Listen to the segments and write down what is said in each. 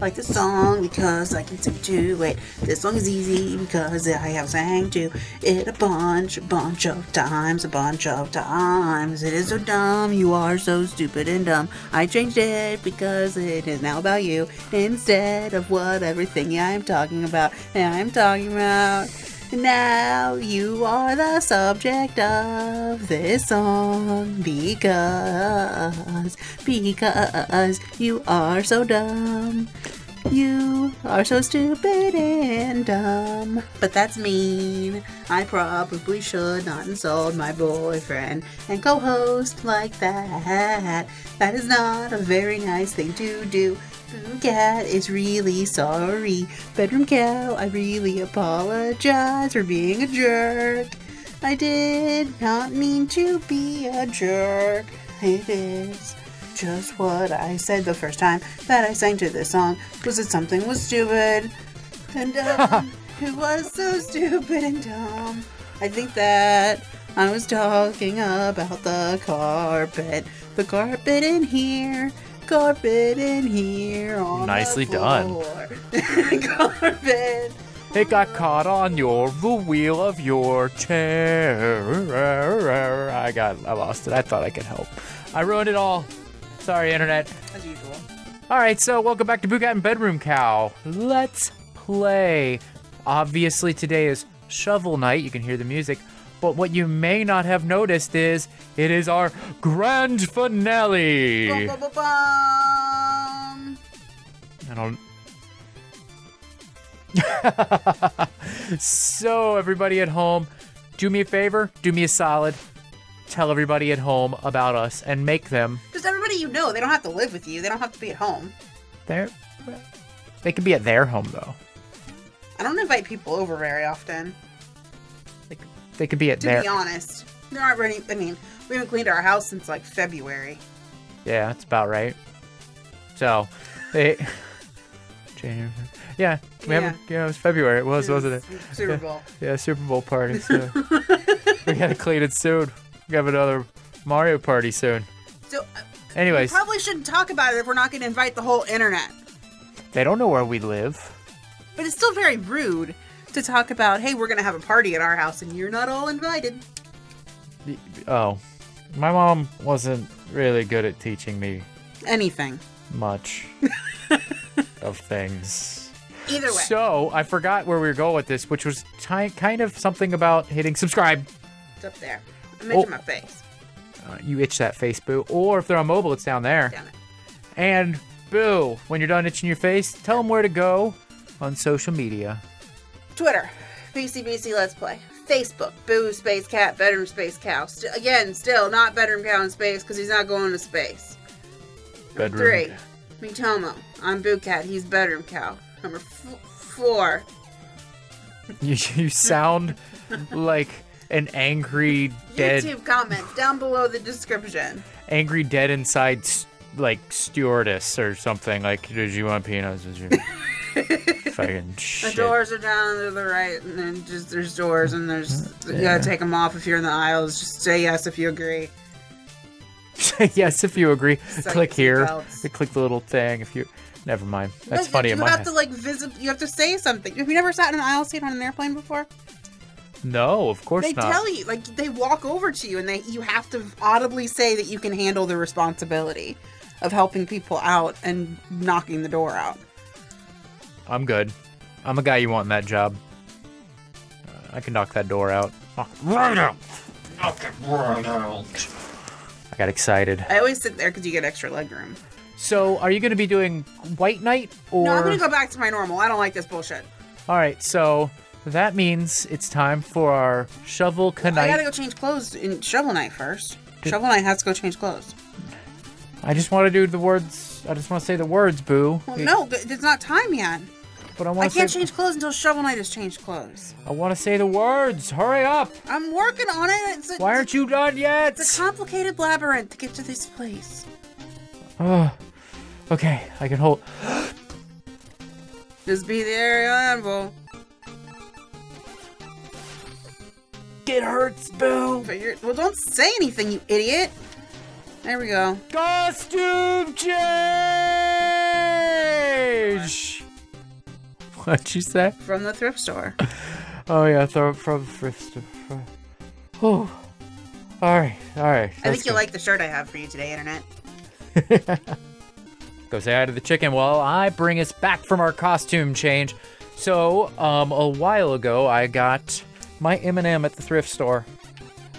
like this song because I can sing to it. This song is easy because I have sang to it a bunch, a bunch of times, a bunch of times. It is so dumb, you are so stupid and dumb. I changed it because it is now about you instead of what everything I am talking about. And I'm talking about. Now you are the subject of this song because because you are so dumb. You are so stupid and dumb. But that's mean. I probably should not insult my boyfriend and co host like that. That is not a very nice thing to do. Boo Cat is really sorry. Bedroom Cow, I really apologize for being a jerk. I did not mean to be a jerk. It is just what I said the first time that I sang to this song was that something was stupid and dumb. it was so stupid and dumb. I think that I was talking about the carpet. The carpet in here. Carpet in here on Nicely the done. floor. carpet. It got caught on your the wheel of your chair. I got I lost it. I thought I could help. I ruined it all. Sorry, internet. As usual. All right, so welcome back to Boo Cat and Bedroom Cow. Let's play. Obviously, today is Shovel Knight. You can hear the music. But what you may not have noticed is it is our grand finale. Bum, bum, bum. I don't. so, everybody at home, do me a favor, do me a solid. Tell everybody at home about us and make them Just everybody you know. They don't have to live with you. They don't have to be at home. there. They could be at their home though. I don't invite people over very often. They could be at To their. be honest, there aren't any. I mean, we haven't cleaned our house since like February. Yeah, that's about right. So, they. January. Yeah, we Yeah. haven't. Yeah, it was February. It was, wasn't it? Super Yeah. Bowl. Yeah, Super Bowl party. So we gotta clean it soon. We have another Mario party soon. So uh, we Anyways, probably shouldn't talk about it if we're not going to invite the whole internet. they don't know where we live. But it's still very rude to talk about, hey, we're going to have a party at our house and you're not all invited. Oh, my mom wasn't really good at teaching me Anything. much of things. Either way. So I forgot where we were going with this, which was ti- kind of something about hitting subscribe. it's up there. I mentioned Oh. my face. Uh, you itch that face, boo. Or if they're on mobile, it's down there. Damn it. And boo, when you're done itching your face, tell them where to go on social media. Twitter, BCBC Let's Play. Facebook, Boo Space Cat, Bedroom Space Cow. St- again, still not Bedroom Cow in space because he's not going to space. Number Bedroom three, Miitomo. I'm Boo Cat. He's Bedroom Cow. Number f- four, You, you sound like an angry dead, YouTube comment down below the description. angry dead inside like stewardess or something. Like, did you want peanuts? Did you? Fucking The doors are down to the right, and then just there's doors, and there's you gotta take them off if you're in the aisles. Just say yes if you agree. yes, if you agree. Suck click here. seatbelts. Click the little thing. If you, never mind. That's No, funny You have to like visit. You have to say something. Have you never sat in an aisle seat on an airplane before? No, of course They not. They tell you, like they walk over to you, and they you have to audibly say that you can handle the responsibility of helping people out and knocking the door out. I'm good. I'm a guy you want in that job. Uh, I can knock that door out. Knock right out. Knock it right out. I got excited. I always sit there because you get extra leg room. So, are you going to be doing White Knight or? No, I'm gonna go back to my normal. I don't like this bullshit. All right, so that means it's time for our shovel I gotta go change clothes in Shovel Knight first. Did- Shovel Knight has to go change clothes. I just want to do the words. I just want to say the words, boo. Well, no, it's not time yet. But I I want to can't say. change clothes until Shovel Knight has changed clothes. I want to say the words. Hurry up! I'm working on it. It's a, Why aren't you done yet? It's a complicated labyrinth to get to this place. Oh, okay, I can hold. Just be the area anvil. It hurts, boo. Well, don't say anything, you idiot. There we go. Costume change! What'd you say? from the thrift store. Oh yeah, throw from thrift store. Oh. All right, all right. I think you'll like the shirt I have for you today, Internet. Go say hi to the chicken while I bring us back from our costume change. So, um, a while ago, I got my M&M at the thrift store.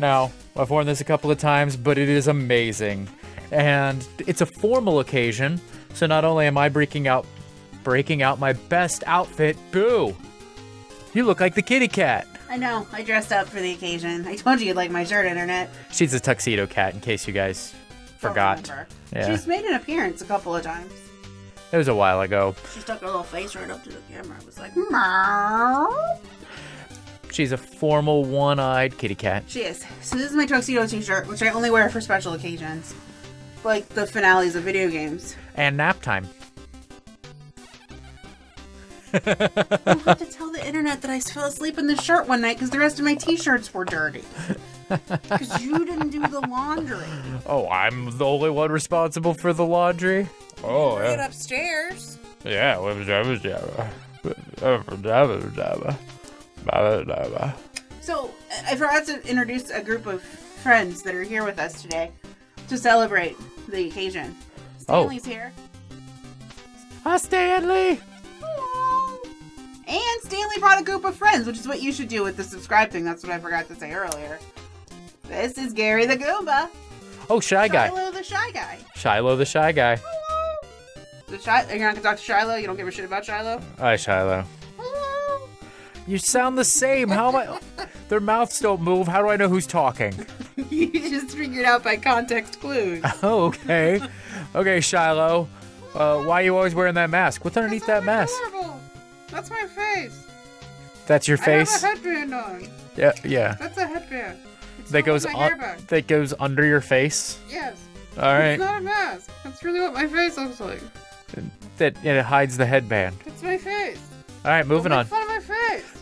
Now, I've worn this a couple of times, but it is amazing, and it's a formal occasion. So not only am I breaking out, breaking out my best outfit, boo! You look like the kitty cat. I know. I dressed up for the occasion. I told you you'd like my shirt, Internet. She's a tuxedo cat, in case you guys forgot. Yeah. She's made an appearance a couple of times. It was a while ago. She stuck her little face right up to the camera. It was like, meow. She's a formal one-eyed kitty cat. She is. So this is my tuxedo t-shirt, which I only wear for special occasions. Like the finales of video games. And nap time. I have to tell the internet that I fell asleep in the shirt one night because the rest of my t-shirts were dirty. Because you didn't do the laundry. Oh, I'm the only one responsible for the laundry. Oh yeah. Get upstairs. yeah. I I forgot to introduce a group of friends that are here with us today to celebrate the occasion. Oh. Stanley's here. Hi, Stanley. And Stanley brought a group of friends, which is what you should do with the subscribe thing. That's what I forgot to say earlier. This is Gary the Goomba. Oh, shy guy. Shiloh the Shy Guy. Shiloh, the shy guy. The Shy- You're not gonna talk to Shiloh? You don't give a shit about Shiloh? Hi, Shiloh. You sound the same. How am I? Their mouths don't move. How do I know who's talking? you just figured out by context clues. Oh, okay. Okay, Shiloh. Uh, why are you always wearing that mask? What's underneath that mask? Adorable. That's my face. That's your face. I have a headband on. Yeah, yeah. That's a headband. It's That goes un- that goes under your face. Yes. All right. It's not a mask. That's really what my face looks like. That it hides the headband. It's my face. All right, moving on.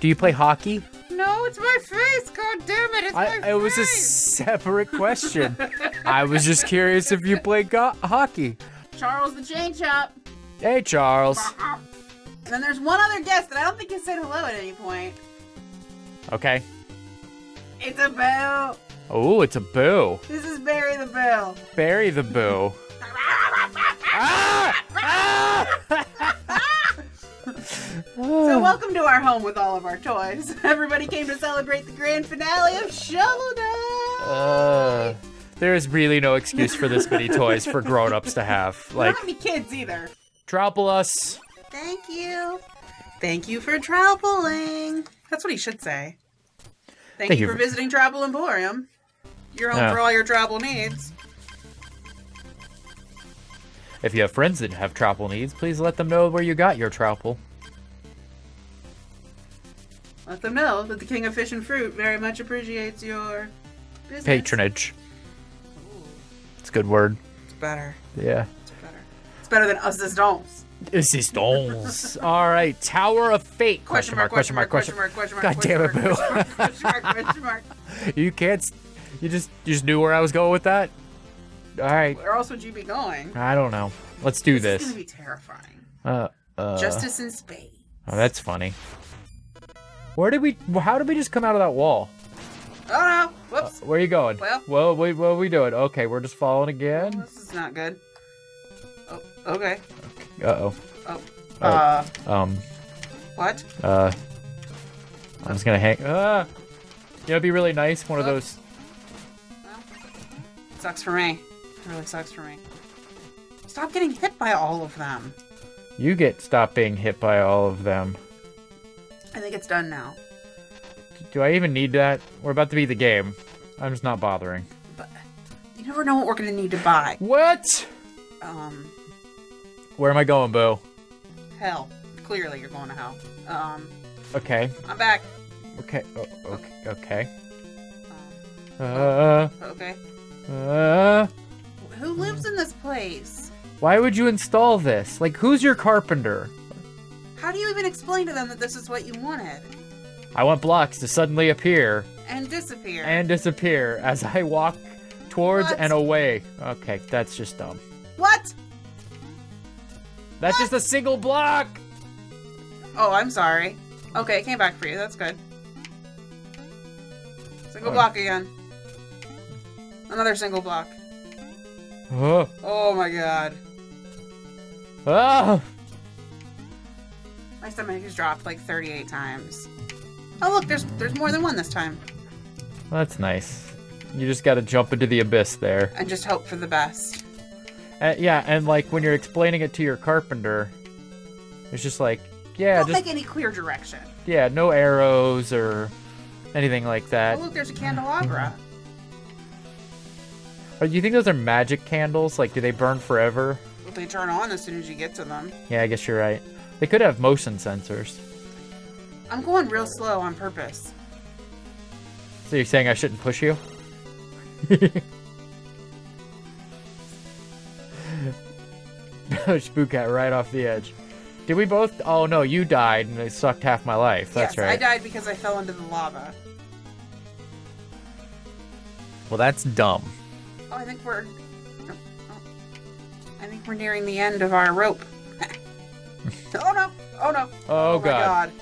Do you play hockey? No, it's my face. God damn it! It's I, my it was a separate question. I was just curious if you play go- hockey. Charles the Chain Chomp. Hey, Charles. And then there's one other guest that I don't think has said hello at any point. Okay. It's a boo. Oh, it's a boo. This is Barry the Boo. Bury the boo. ah! Ah! So welcome to our home with all of our toys. Everybody came to celebrate the grand finale of Shovel Knight. Uh, there is really no excuse for this many toys for grown-ups to have. Like, don't have any kids either. trouble us. Thank you. Thank you for traveling. That's what he should say. Thank, Thank you you for for- visiting Travel Emporium. You're home Yeah. for all your travel needs. If you have friends that have travel needs, please let them know where you got your travel. Let them know that the King of Fish and Fruit very much appreciates your business. Patronage. It's a good word. It's better. Yeah. It's better. It's better than assistance. Assistance. All right, Tower of Fate. Question mark, question mark, question mark. question mark, God question damn it, mark, question mark, question mark, question mark. You can't. You just you just knew where I was going with that. All right. Where else would you be going? I don't know. Let's do This is gonna be terrifying. Uh, uh. Justice in space. Oh, that's funny. Where did we? How did we just come out of that wall? Oh no! Whoops. Where are you going? Well- well, wait, what are we doing? Okay, we're just falling again. This is not good. Oh, okay. Uh oh. Oh. Oh. Uh, Um. what? Uh. I'm just gonna hang. Ah. You know, it'd be really nice. One of Oops. those. Sucks for me. It really sucks for me. Stop getting hit by all of them. You get stop being hit by all of them. I think it's done now. Do I even need that? We're about to beat the game. I'm just not bothering. But you never know what we're gonna need to buy. What? Um, Where am I going, Boo? hell. Clearly, you're going to hell. Um, Okay. I'm back. Okay. Oh, okay. Okay. Um, Uh. okay. Uh. Who lives in this place? Why would you install this? Like, who's your carpenter? How do you even explain to them that this is what you wanted? I want blocks to suddenly appear And disappear. and disappear as I walk towards What? and away. Okay, that's just dumb. what? That's just a single block. Oh, I'm sorry. Okay, it came back for you. That's good. Single Oh. block again. Another single block. Oh. Oh my god. Ah! My stomach has dropped like 38 times. Oh look, there's there's more than one this time. That's nice. You just gotta jump into the abyss there. And just hope for the best. Uh, yeah, and like when you're explaining it to your carpenter, it's just like, yeah, Don't just make any clear direction. yeah, no arrows or anything like that. Oh look, there's a candelabra. Or do you think those are magic candles? Like, do they burn forever? They turn on as soon as you get to them. Yeah, I guess you're right. They could have motion sensors. I'm going real slow on purpose. So you're saying I shouldn't push you? Spook cat right off the edge. Did we both? Oh no, you died and it sucked half my life. That's yes, I died because I fell into the lava. Well, that's dumb. Oh, I think we're. oh, oh. I think we're nearing the end of our rope. oh no! Oh no! Oh, my god. god!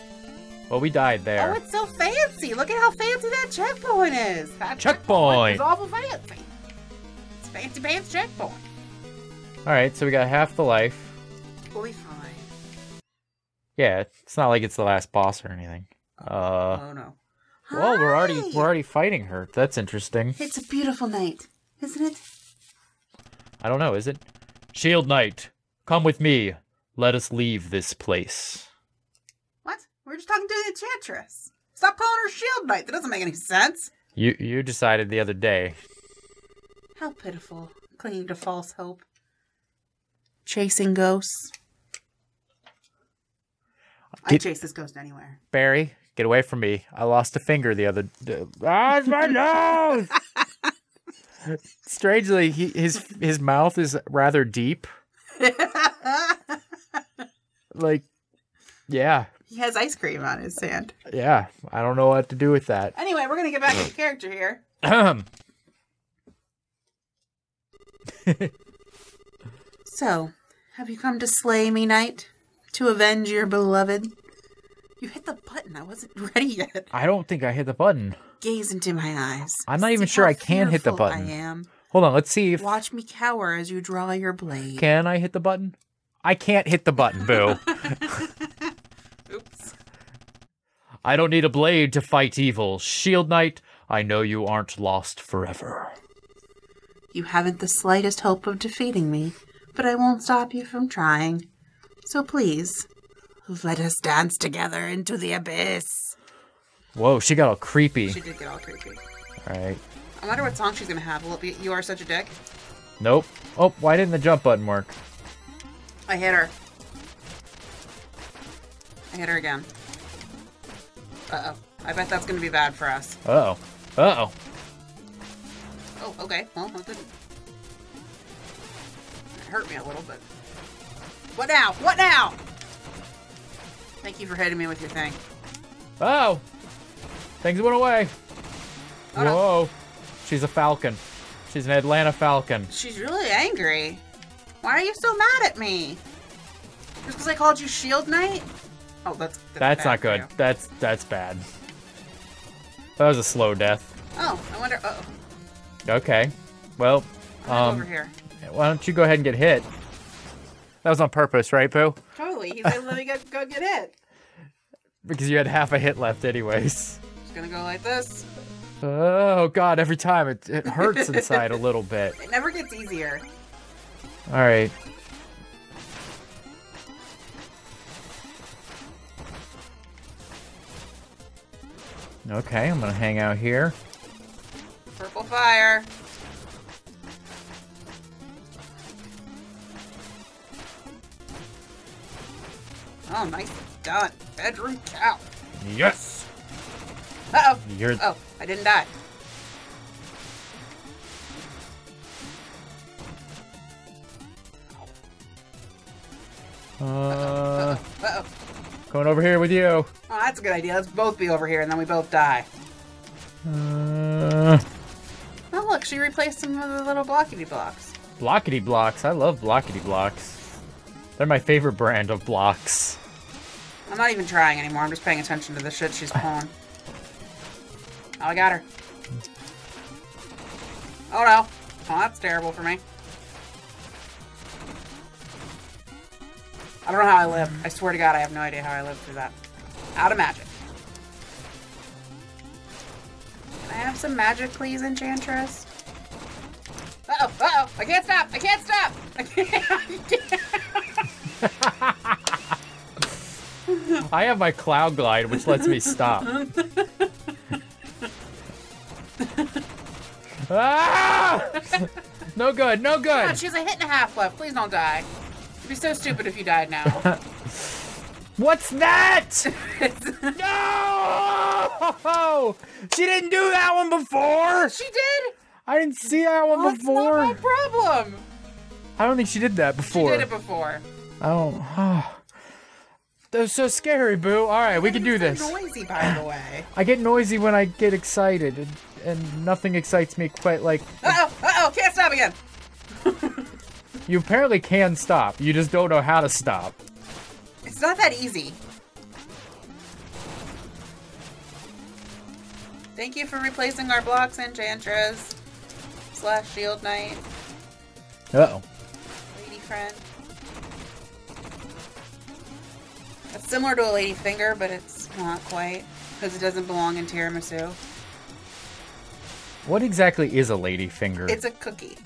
Well, we died there. Oh, it's so fancy! Look at how fancy that checkpoint is. That Checkpoint. is awful fancy. It's fancy pants checkpoint. All right, so we got half the life. We'll be fine. Yeah, it's not like it's the last boss or anything. Uh, oh no! well, we're already we're already fighting her. That's interesting. It's a beautiful night, isn't it? I don't know, is it? Shield Knight, come with me. Let us leave this place. What? We're just talking to the enchantress. Stop calling her Shield Knight. That doesn't make any sense. You you decided the other day. How pitiful, clinging to false hope. Chasing ghosts. I Get- chase this ghost anywhere. Barry, get away from me. I lost a finger the other day. Ah, it's my nose! Strangely, he, his his mouth is rather deep. Like, yeah, he has ice cream on his hand. yeah. I don't know what to do with that. Anyway, we're gonna get back to the character here. So, have you come to slay me, knight? To avenge your beloved? You hit the button. I wasn't ready yet. I don't think I hit the button. Gaze into my eyes. I'm not even sure I can hit the button. I am. Hold on, let's see if Watch me cower as you draw your blade. can I hit the button. I can't hit the button, Boo. Oops. I don't need a blade to fight evil. Shield Knight, I know you aren't lost forever. You haven't the slightest hope of defeating me, but I won't stop you from trying. So please, let us dance together into the abyss. Whoa, she got all creepy. She did get all creepy. All right. I wonder what song she's gonna have. Will it be "You Are Such a Dick"? Nope. Oh, why didn't the jump button work? I hit her. I hit her again. Uh oh. I bet that's gonna be bad for us. Uh oh. Uh oh. Oh, okay. Well, that didn't. It hurt me a little bit. What now? What now? Thank you for hitting me with your thing. Oh! Things went away. Oh, no. Whoa. She's a falcon. She's an Atlanta falcon. She's really angry. Why are you so mad at me? Just because I called you Shield Knight? Oh, that's that's, That's not good. you. That's that's bad. That was a slow death. Oh, I wonder. Oh, Okay. Well, over um, here. why don't you go ahead and get hit? That was on purpose, right, Pooh? Totally. He's like, let me go, go get hit. Because you had half a hit left, anyways. Just gonna go like this. Oh god, every time it, it hurts inside a little bit. It never gets easier. All right. Okay, I'm gonna hang out here. Purple fire. Oh, nice done. Bedroom cow. Yes. Uh oh. You're Oh, I didn't die. uh Uh oh. going over here with you. Oh, that's a good idea. Let's both be over here and then we both die. Uh, Oh, look, she replaced some of the little blockety blocks. blockety blocks. I love blockety blocks. They're my favorite brand of blocks. I'm not even trying anymore. I'm just paying attention to the shit she's pulling. Oh, I got her. Oh no. Oh, that's terrible for me. I don't know how I live. I swear to God, I have no idea how I lived through that. Out of magic. Can I have some magic, please, Enchantress? Uh-oh, uh-oh, I can't stop, I can't stop! I can't, I can't. I have my cloud glide, which lets me stop. ah! No good, no good. on, she has a hit and a half left. Please don't die. It'd be so stupid if you died now. What's that? No! She didn't do that one before. she did! I didn't see that one That's before. not my problem. I don't think she did that before. She did it before. I don't. that was so scary, Boo. All right, we can do You're this. noisy, by the way. I get noisy when I get excited, and, and nothing excites me quite like Uh-oh, uh-oh, can't stop again. you. Apparently, can stop. You just don't know how to stop. It's not that easy. Thank you for replacing our blocks, Enchantress. Slash Shield Knight. Uh oh. Lady friend. It's similar to a lady finger, but it's not quite. Because it doesn't belong in tiramisu. What exactly is a lady finger? It's a cookie.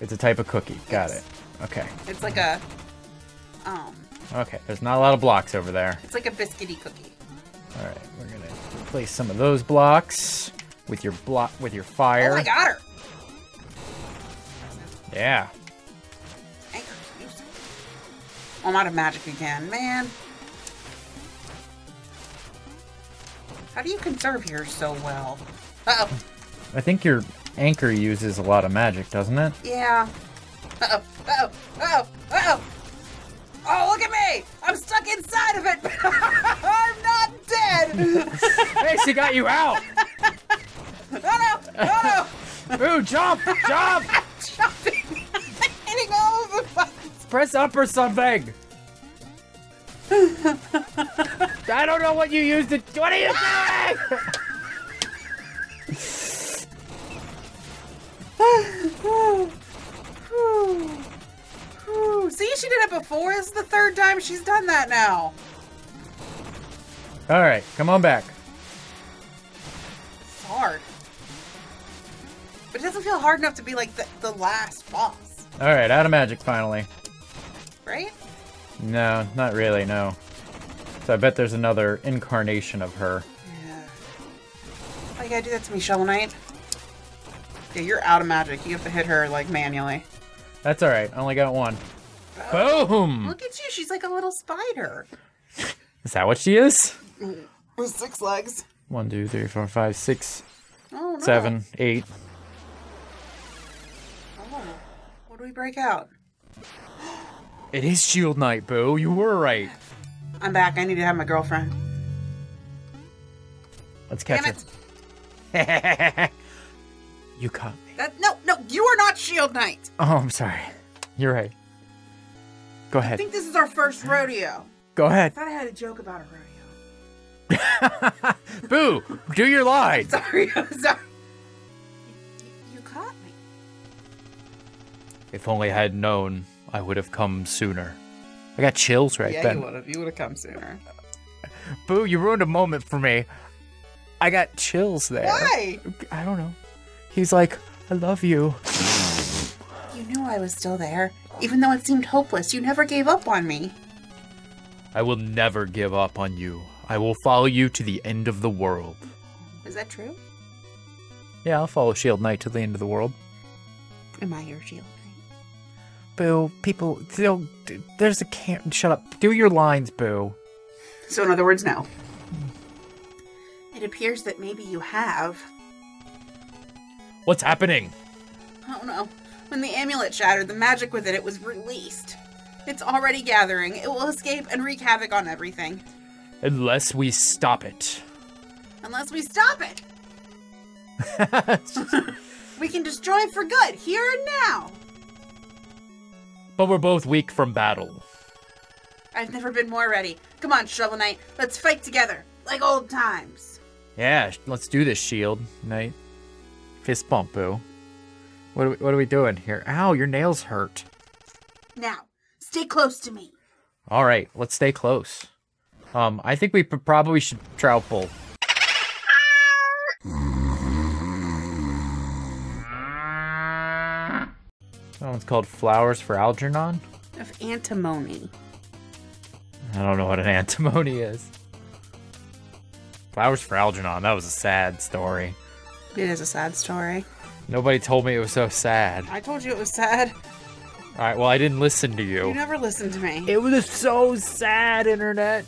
It's a type of cookie. Got Yes. it. Okay. It's like a um Okay. There's not a lot of blocks over there. it's like a biscuity cookie. All right. We're gonna replace some of those blocks with your block with your fire. Oh, I got her! yeah. Oh, I'm out of magic again, man. How do you conserve here so well? Uh oh. I think your anchor uses a lot of magic, doesn't it? Yeah. Uh oh. Uh oh. Uh oh. Uh oh. Oh, look at me! I'm stuck inside of it! I'm not dead! hey, she got you out. oh no! Oh no! Boo! Jump! Jump! Jumping! hitting all of the buttons! Press up or something. I don't know what you used to. What are you doing? See, she did it before. This is the third time she's done that now. All right, come on back. It's hard. But it doesn't feel hard enough to be like the, the last boss, All right, out of magic finally. right? No, not really. No. So I bet there's another incarnation of her. Yeah. Why you gotta do that to me, Shovel Knight? Yeah, you're out of magic. You have to hit her, like, manually. That's all right. I only got one. Oh. Boom! Look at you. She's like a little spider. Is that what she is? With six legs. One, two, three, four, five, six, Oh, no. seven, eight. Oh. What do we break out? It is Shield Knight, Boo. You were right. I'm back. I need to have my girlfriend. Let's catch Damn it. her. you caught me. That, no, no, you are not Shield Knight. Oh, I'm sorry. You're right. Go ahead. I think this is our first rodeo. Go ahead. I thought I had a joke about a rodeo. Boo! Do your line. Sorry, I'm sorry. You, you caught me. If only I had known, I would have come sooner. I got chills right yeah, then. you would have. You would have come sooner. Boo, you ruined a moment for me. I got chills there. Why? I don't know. He's like, I love you. You knew I was still there. Even though it seemed hopeless, you never gave up on me. I will never give up on you. I will follow you to the end of the world. Is that true? Yeah, I'll follow Shield Knight to the end of the world. Am I your shield Boo, people, they'll- there's a can't. Shut up. Do your lines, Boo. So, in other words, no. It appears that maybe you have. What's happening? Oh no. When the amulet shattered, the magic within it was released. It's already gathering. It will escape and wreak havoc on everything. Unless we stop it. Unless we stop it! We can destroy it for good, here and now! But we're both weak from battle. I've never been more ready. Come on, Shovel Knight. Let's fight together, like old times. Yeah, let's do this, Shield Knight. Fist bump, boo. What are we, what are we doing here? Ow, your nails hurt. Now, stay close to me. All right, let's stay close. Um, I think we probably should trout bolt. That one's called Flowers for Algernon. Of antimony. I don't know what an antimony is. Flowers for Algernon. That was a sad story. It is a sad story. Nobody told me it was so sad. I told you it was sad. All right, well, I didn't listen to You you. never listened to me. It was so sad, internet.